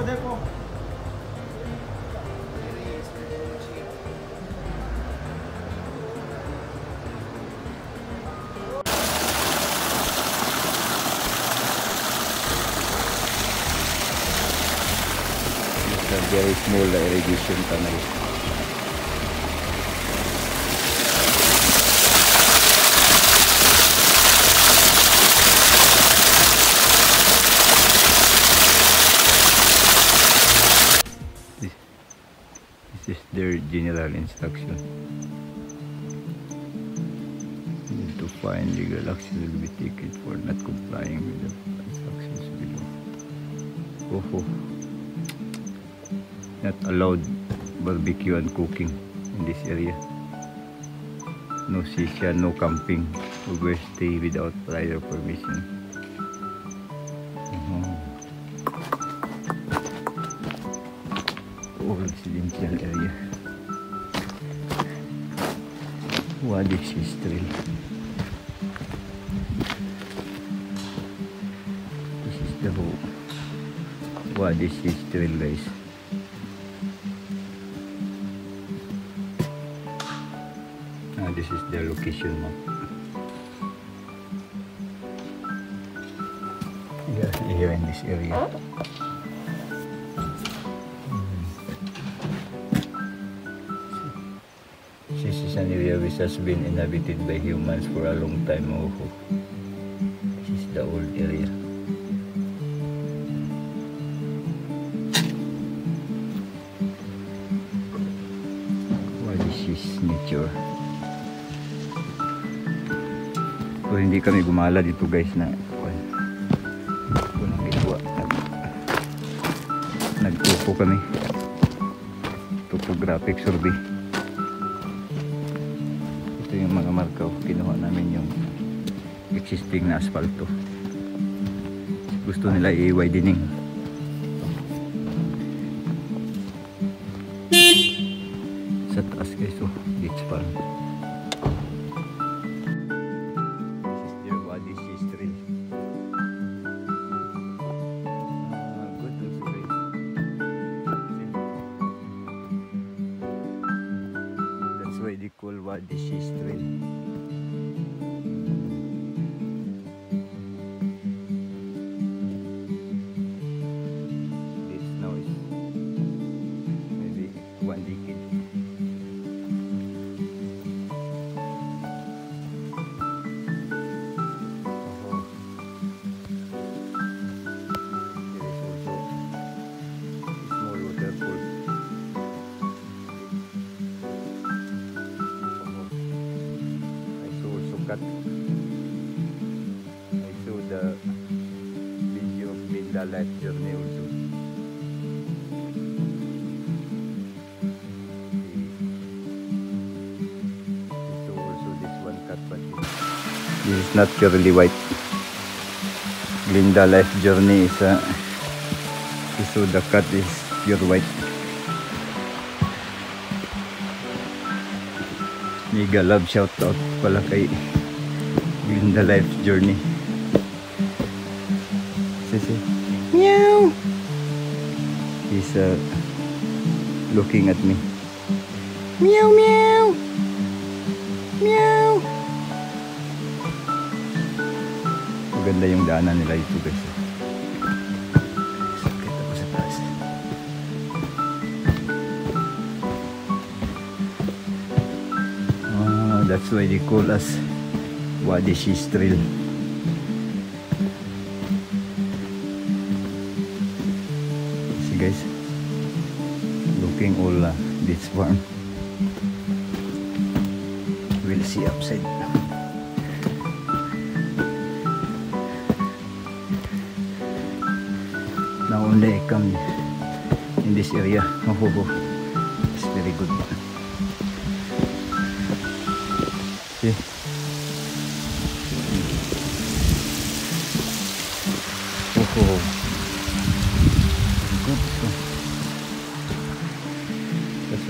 को देखो very small irrigation tunnel. General instruction. Need to find legal action will be taken for not complying with the instructions below. Oh, oh. Not allowed barbecue and cooking in this area. No shisha, no camping. Over stay without prior permission. Mhm. All residential area. Wadi Sistril. This is the whole Wadi Sistril guys. Ah, this is the location map. Yeah, here in this area. Area which has been inhabited by humans for a long time. Oh, this is the old area. Well, this is nature. So, hindi kami gumala dito guys na nagtupo kami. Topographic survey. Ito yung mga markaw. Kinuha namin yung existing na asfalto. Gusto nila i-widening. about this history journey also. This one this is not purely white. Linda life journey is uh, a so the cut is pure white. Mega love shout out pala kay Linda life journey. Sisi. Meow. He's uh, looking at me. Meow meow. Meow. Maganda yung daanan nila ito guys. Sakit ako sa taas. Ah, that's why they call us Wadi Shistril. Guys, looking all uh, this farm. We'll see upside. Now only I come in this area. Oh, oh, oh. It's very good. See? Oh, oh.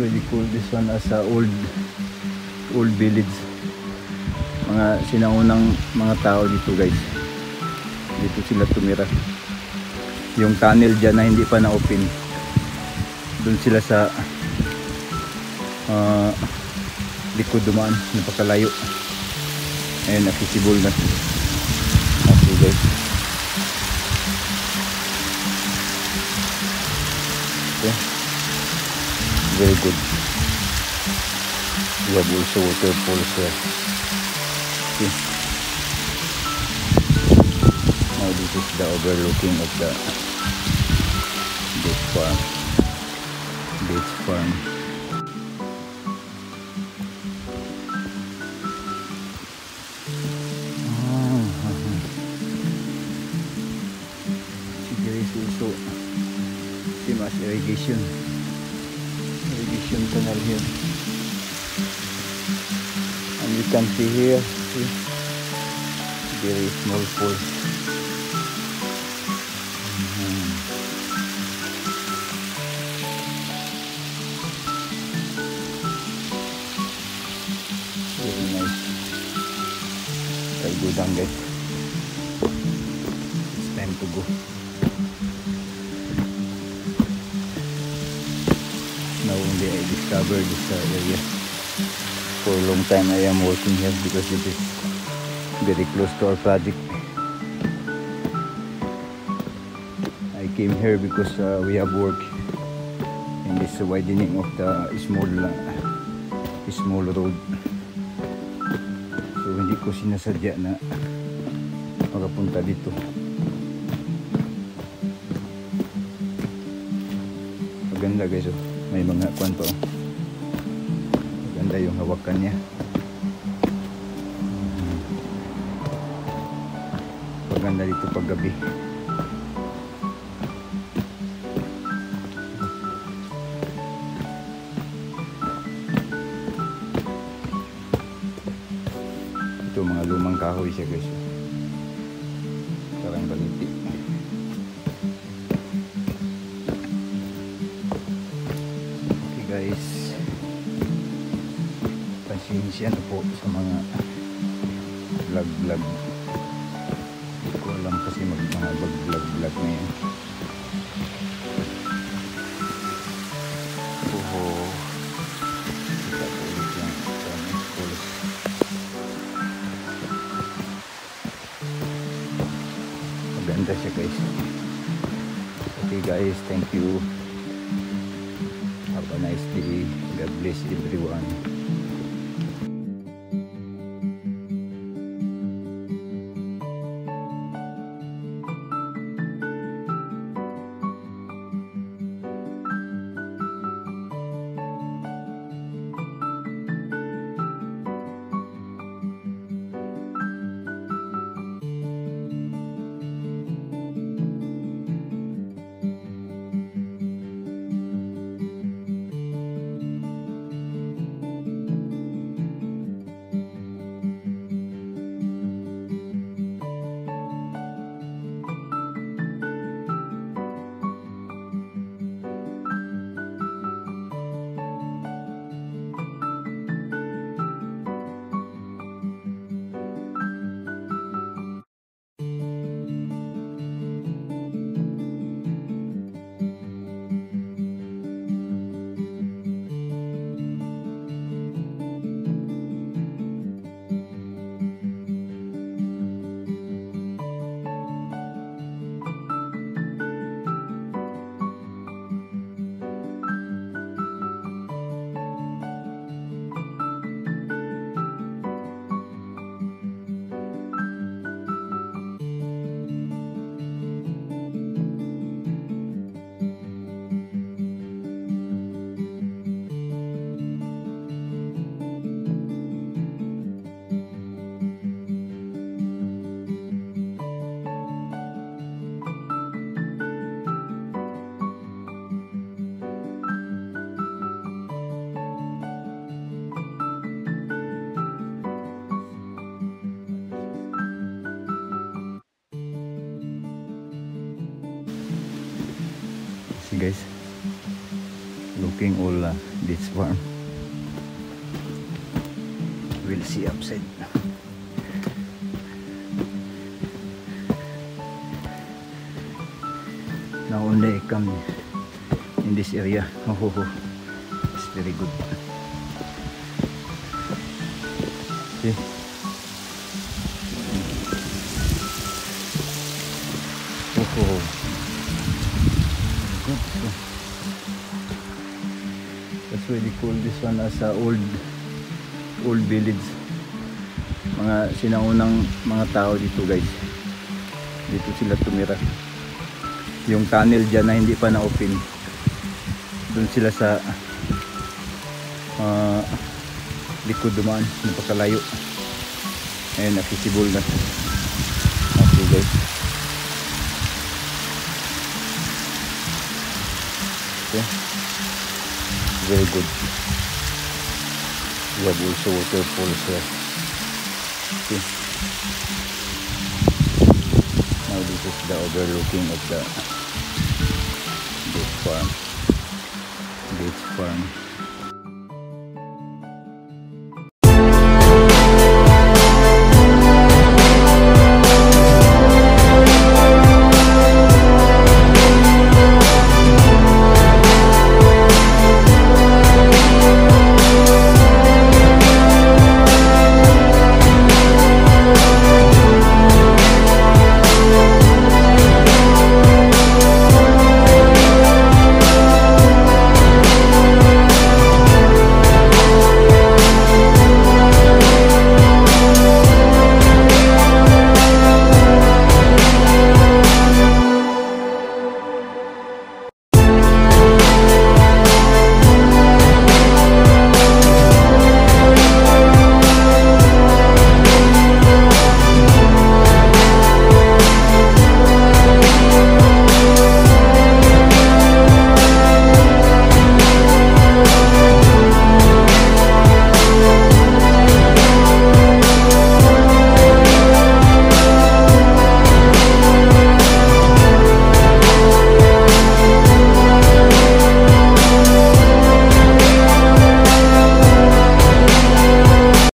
Why they call this one as a old old village. Mga sinaunang mga tao dito guys. dito sila tumira. Yung tunnel dyan na hindi pa na-open doon sila sa ah, likod dumaan. Napakalayo. Ayun accessible na. Okay guys very good. We have also waterfalls here now this is the overlooking of the beach farm. Beach farm. Ah, See, there is also. Same as irrigation irrigation canal here. And you can see here see, very small pool. Mhm. very nice. I'll go down it's time to go discovered this uh, area. For a long time I am working here because it is very close to our project. I came here because uh, we have work. In this widening of the small uh, small road. So hindi ko sinasadya na makapunta dito. Maganda guys oh. may mga kwan pa oh. Maganda yung hawakan niya Mhm. maganda dito pag gabi ito mga lumang kahoy siya guys pasensya na po sa mga vlog vlog hindi ko alam kasi mag mga vlog vlog vlog na yan oho. Kita ko ulit yung Chinese schools maganda siya guys. Okay guys. Thank you. Have a nice day. God bless everyone guys looking all uh, this farm we'll see upside Now only I come in this area. Oh, oh, oh. It's very good. See? Oh, oh. Why they call this one as a old old village. Mga sinaunang mga tao dito guys. Dito sila tumira. Yung tunnel dyan na hindi pa na-open. Doon sila sa ah, likod dumaan. Napakalayo. Ayun, accessible na. Okay guys. Okay. Very good. We have also waterfalls here. Okay. Now this is the overlooking of the beach farm. Beach farm.